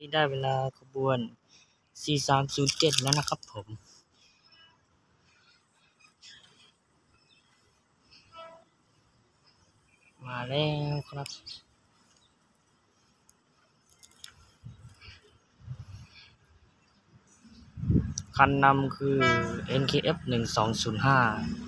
นี่ได้เวลาขบวน 4307 แล้วนะครับผม มาแล้วครับคันนำคือ NKF 1205